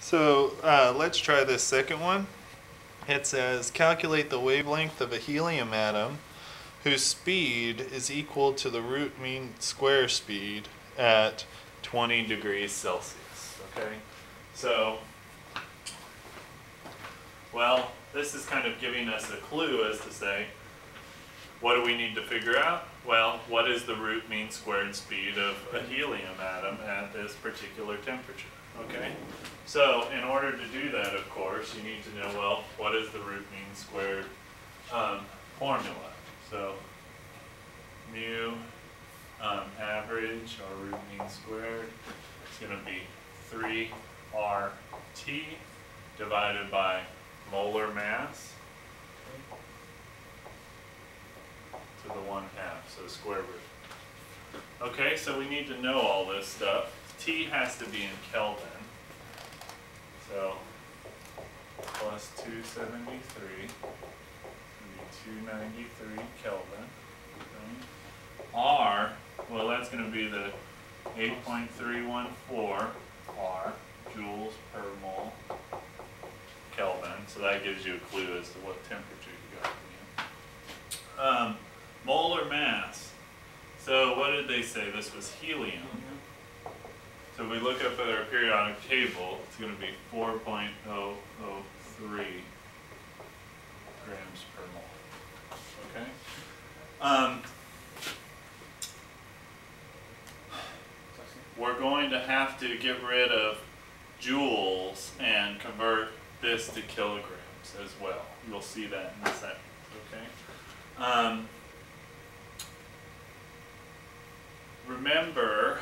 So uh, let's try this second one. It says calculate the wavelength of a helium atom whose speed is equal to the root mean square speed at 20 degrees Celsius. Okay, so well, this is kind of giving us a clue as to say, what do we need to figure out? Well, what is the root mean squared speed of a helium atom at this particular temperature? Okay, so in order to do that, of course, you need to know, well, what is the root mean squared um, formula? So mu um, average or root mean squared is going to be 3RT divided by molar mass to the one half, so square root. Okay, so we need to know all this stuff. T has to be in Kelvin. So plus 273 would be 293 Kelvin. Okay. R, well that's going to be the 8.314 R, joules per mole. Kelvin, so that gives you a clue as to what temperature you got. Um, molar mass. So what did they say? This was helium. So if we look up at our periodic table, it's going to be 4.003 grams per mole. Okay? Um, we're going to have to get rid of joules and convert this to kilograms as well. You'll see that in a second, okay? Um, remember,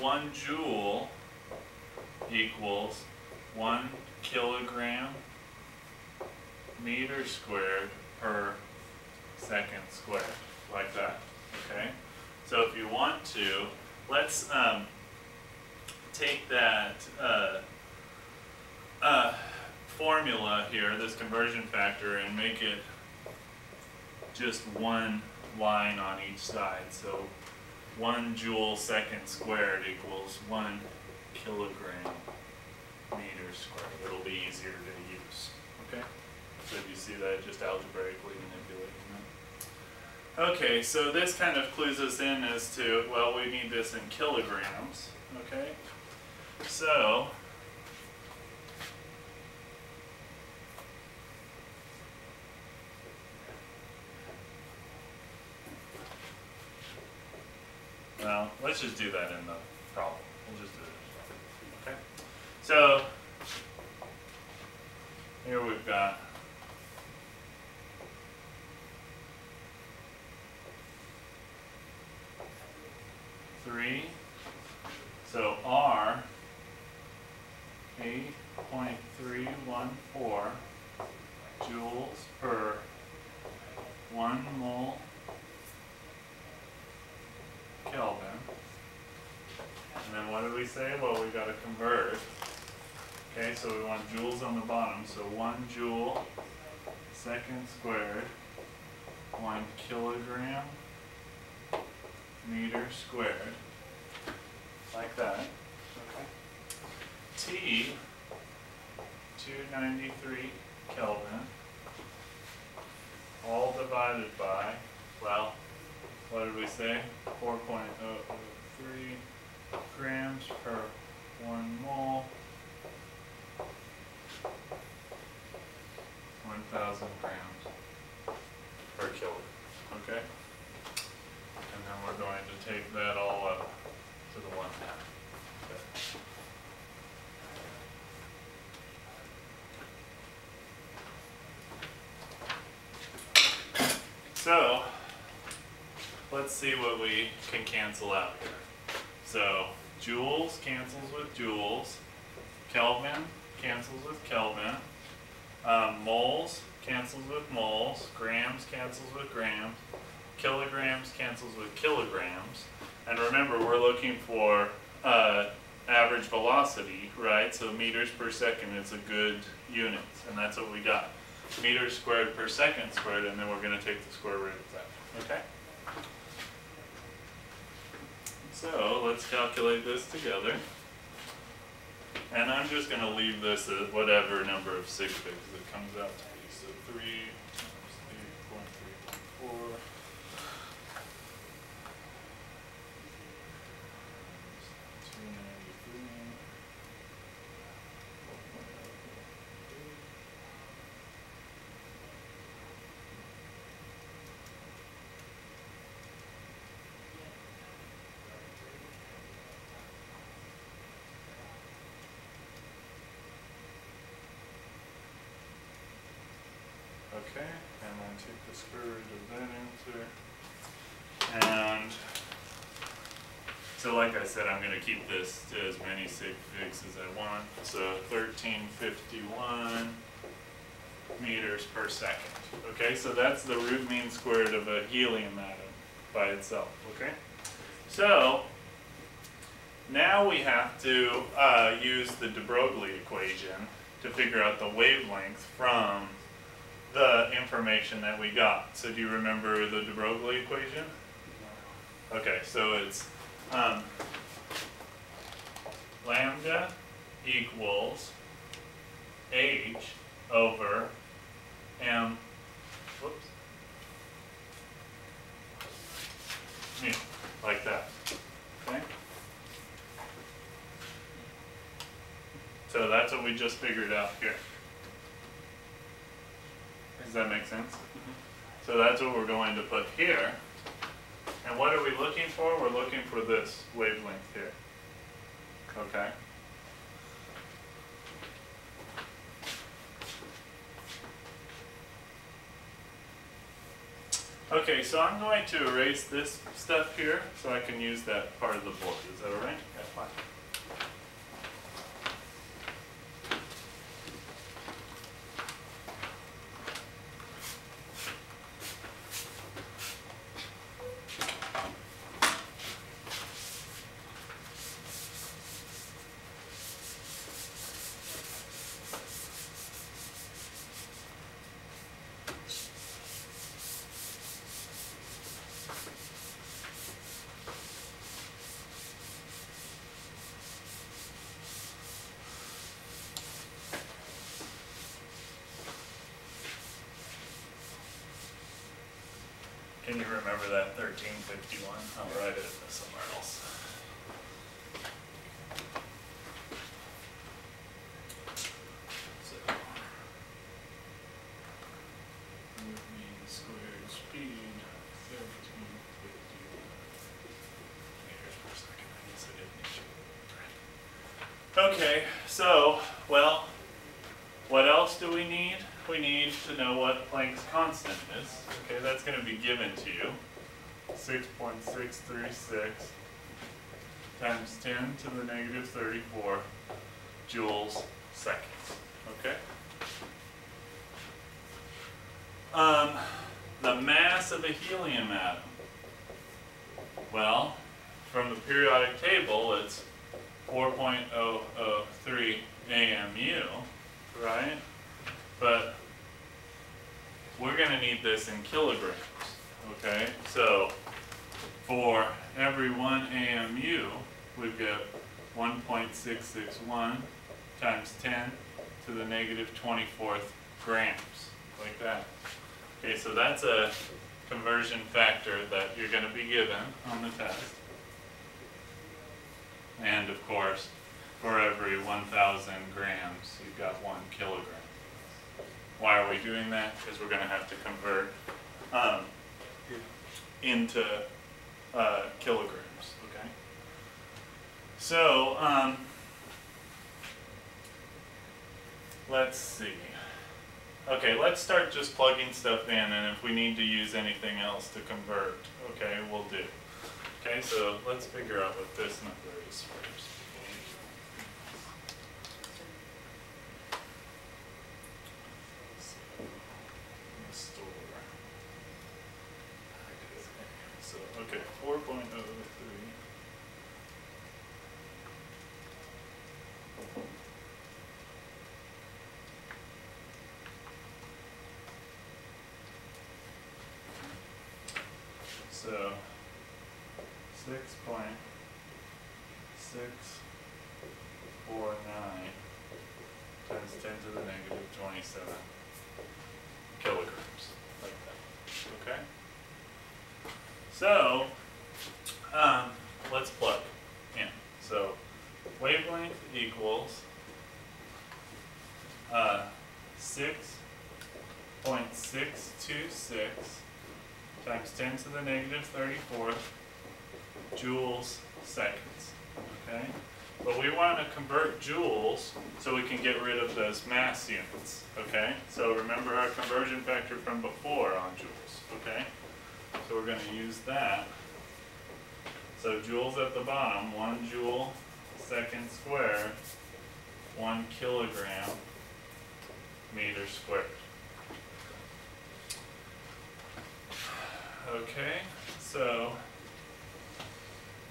one joule equals one kilogram meter squared per second squared, like that, okay? So if you want to, let's um, take that uh, uh, formula here, this conversion factor, and make it just one line on each side. So one joule second squared equals one kilogram meter squared. It'll be easier to use. Okay? So if you see that, just algebraically manipulating that. Okay, so this kind of clues us in as to, well, we need this in kilograms. Okay? So, Well, let's just do that in the problem. We'll just do it. Okay? So, here we've got three. So R, 8.314 joules per one mole Kelvin. And then what did we say? Well, we've got to convert. Okay, so we want joules on the bottom. So one joule second squared, one kilogram meter squared, like that. Okay. T, 293 Kelvin, all divided by, well, what did we say? 4.003 grams per one mole. 1,000 grams per kilo. Okay? And then we're going to take that all up to the one half. So, let's see what we can cancel out here. So, joules cancels with joules, Kelvin cancels with Kelvin, um, moles cancels with moles, grams cancels with grams, kilograms cancels with kilograms, and remember we're looking for uh, average velocity, right? So meters per second is a good unit, and that's what we got. Meters squared per second squared, and then we're going to take the square root of that, okay? So let's calculate this together. And I'm just going to leave this at whatever number of sig figs it comes out to be. So 3 times 3.314. Okay, and then take the square root of that answer. And, so like I said, I'm gonna keep this to as many sig figs as I want, so thirteen fifty-one meters per second. Okay, so that's the root mean squared of a helium atom by itself, okay? So, now we have to, uh, use the de Broglie equation to figure out the wavelength from the information that we got. So do you remember the de Broglie equation? Okay, so it's um, lambda equals h over m, whoops, mu, like that, okay? So that's what we just figured out here. Does that make sense? So that's what we're going to put here. And what are we looking for? We're looking for this wavelength here. Okay? Okay, so I'm going to erase this stuff here so I can use that part of the board. Is that all right? That's fine. Can you remember that thirteen fifty-one? I'll write it somewhere else. Okay, so, well, what else do we need? We need to know what Planck's constant is. Okay, that's gonna be given to you. Six point six three six times ten to the negative thirty-four joules seconds, okay? Um, the mass of a helium atom. Well, from the periodic table, it's four point oh oh three AMU, right? But we're gonna need this in kilograms, okay? So for every one AMU, we've got one point six six one times ten to the negative negative twenty-fourth grams, like that. Okay, so that's a conversion factor that you're gonna be given on the test. And of course, for every one thousand grams, you've got one kilogram. Why are we doing that? Because we're gonna have to convert, um, into, uh, kilograms, okay? So, um, let's see. Okay, let's start just plugging stuff in, and if we need to use anything else to convert, okay, we'll do. Okay, so let's figure out what this number is first. So, Store. So, okay, four point oh three. So, six point six four nine times ten to the negative twenty-seven kilograms, like that, okay? So, um, let's plug in. So, wavelength equals, uh, six point six two six times ten to the negative thirty-fourth joules seconds, okay? But we want to convert joules so we can get rid of those mass units, okay? So remember our conversion factor from before on joules, okay? So we're gonna use that. So joules at the bottom, one joule second squared, one kilogram meter squared. Okay, so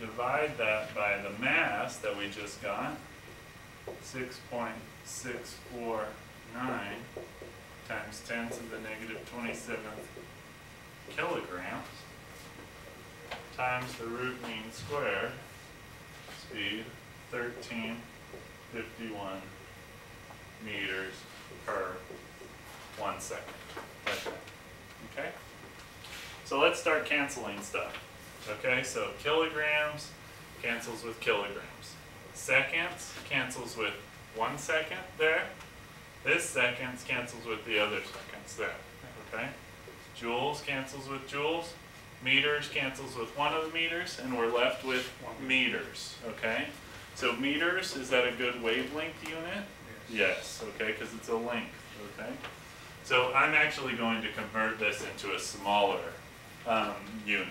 divide that by the mass that we just got, six point six four nine times ten to the negative negative twenty-seventh kilograms times the root mean square speed thirteen fifty-one meters per one second. Okay? So let's start canceling stuff. Okay, so kilograms cancels with kilograms. Seconds cancels with one second there. This seconds cancels with the other seconds there. Okay? Joules cancels with joules. Meters cancels with one of the meters, and we're left with meters. Okay? So meters, is that a good wavelength unit? Yes, okay, because it's a length, okay? So I'm actually going to convert this into a smaller um, unit,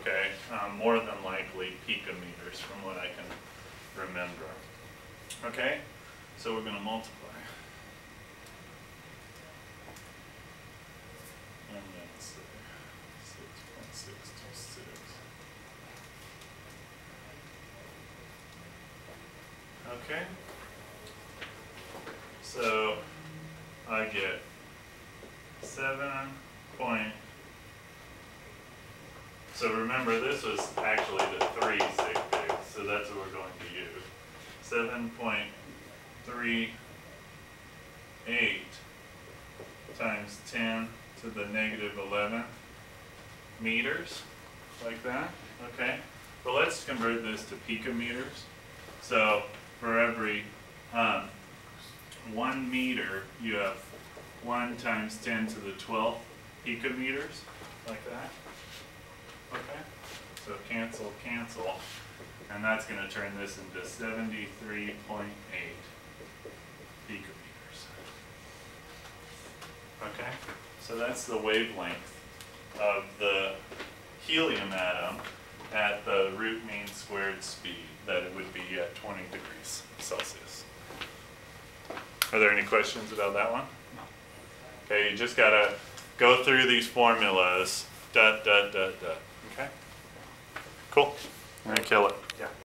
okay? Um, more than likely picometers from what I can remember. Okay? So we're going to multiply. And that's six point six two six. Okay? So I get seven point. So remember, this was actually the three sig figs, so that's what we're going to use. Seven point three eight times ten to the negative eleven meters, like that, okay? But let's convert this to picometers. So for every, um, one meter, you have one times ten to the twelfth picometers, like that. Okay, so cancel, cancel, and that's gonna turn this into seventy-three point eight picometers. Okay, so that's the wavelength of the helium atom at the root mean squared speed that it would be at twenty degrees Celsius. Are there any questions about that one? No. Okay, you just gotta go through these formulas, dot, dot, dot, dot? Cool, I'm gonna kill it. Yeah.